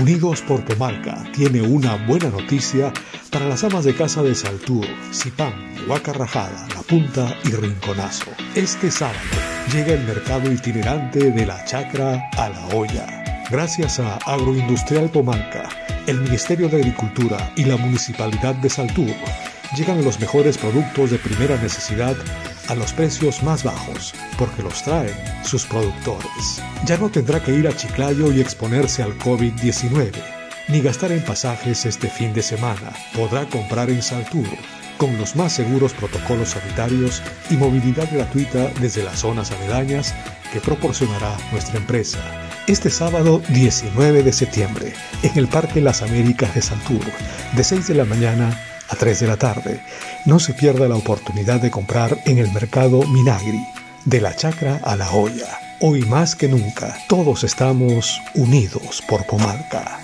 Unidos por Pomarca tiene una buena noticia para las amas de casa de Saltur, Zipán, Huacarrajada, La Punta y Rinconazo. Este sábado llega el mercado itinerante de la chacra a la olla. Gracias a Agroindustrial Pomarca, el Ministerio de Agricultura y la Municipalidad de Saltur, llegan los mejores productos de primera necesidad a los precios más bajos, porque los traen sus productores. Ya no tendrá que ir a Chiclayo y exponerse al COVID-19, ni gastar en pasajes este fin de semana. Podrá comprar en Saltur, con los más seguros protocolos sanitarios y movilidad gratuita desde las zonas aledañas que proporcionará nuestra empresa. Este sábado 19 de septiembre, en el Parque Las Américas de Saltur, de 6 de la mañana a 3 de la tarde. No se pierda la oportunidad de comprar en el mercado Minagri, de la chacra a la olla. Hoy más que nunca, todos estamos unidos por Pomarca.